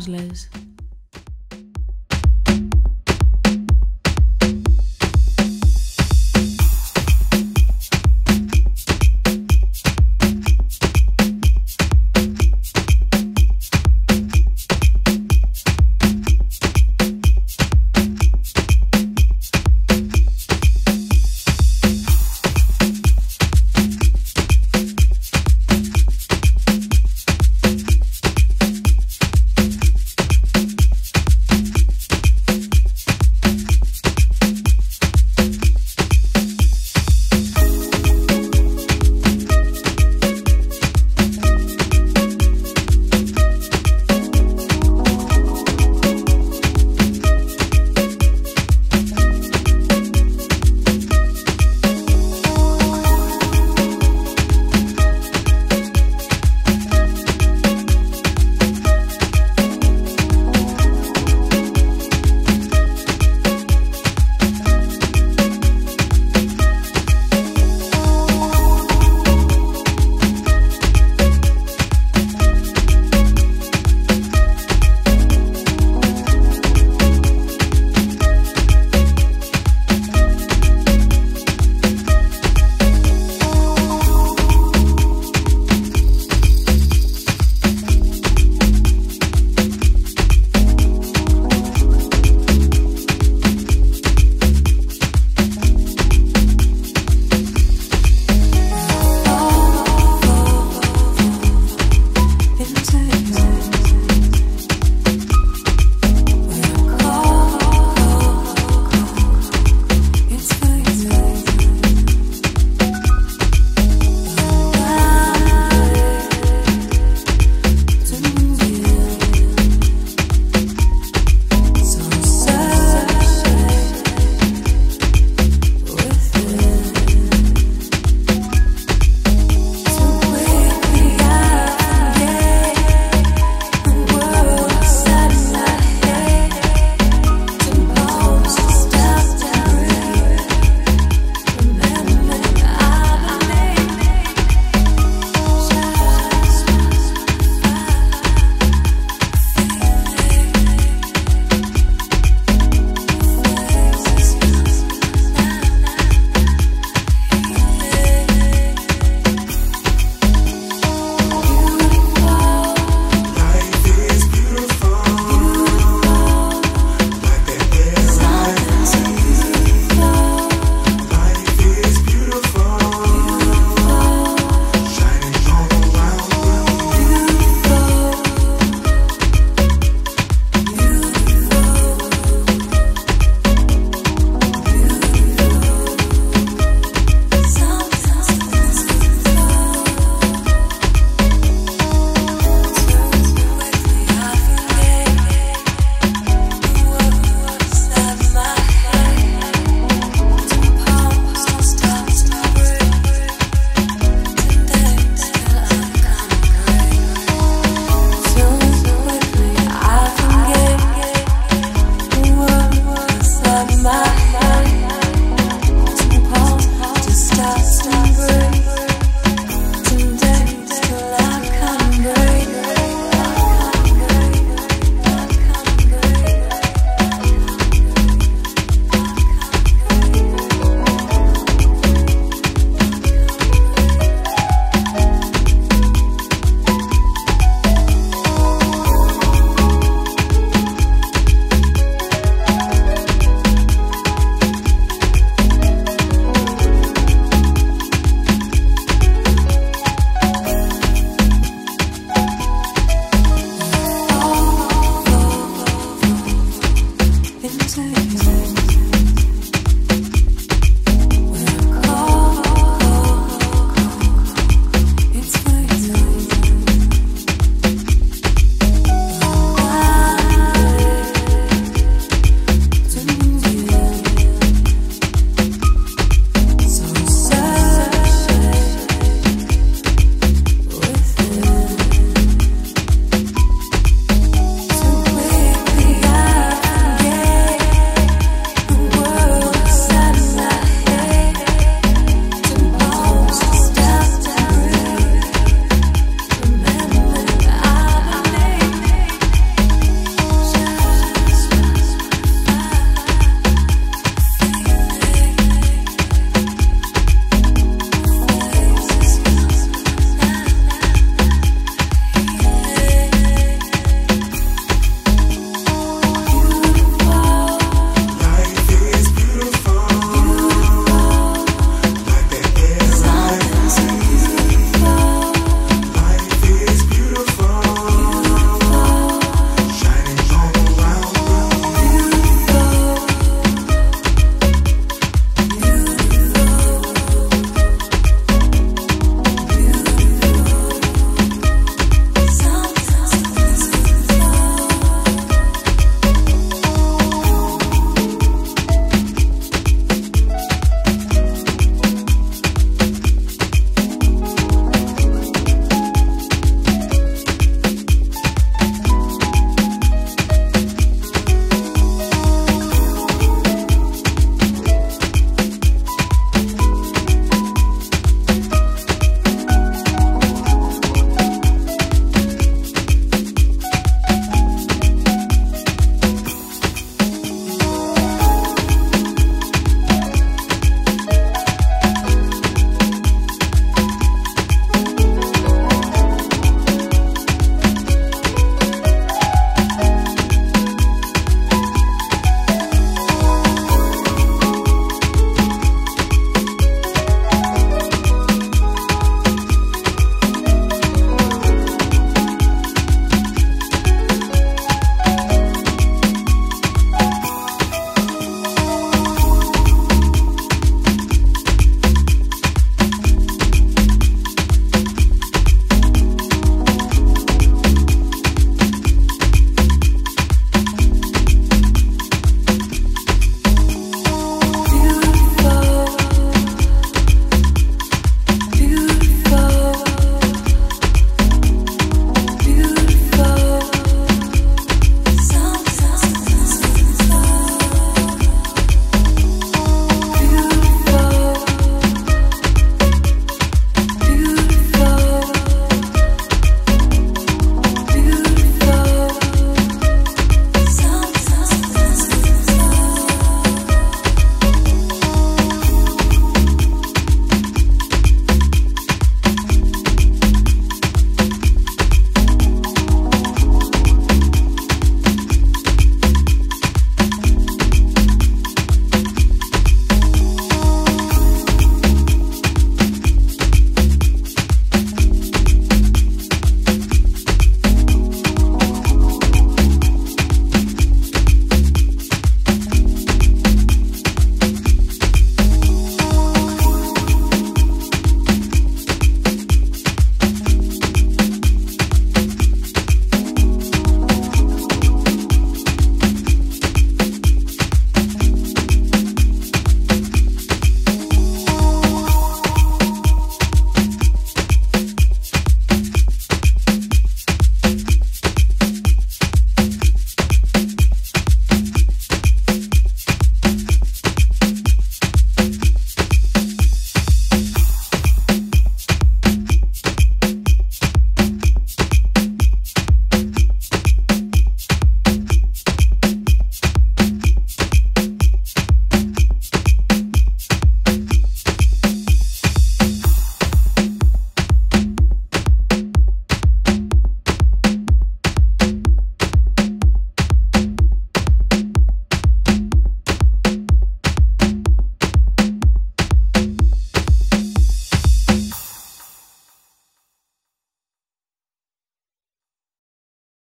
How's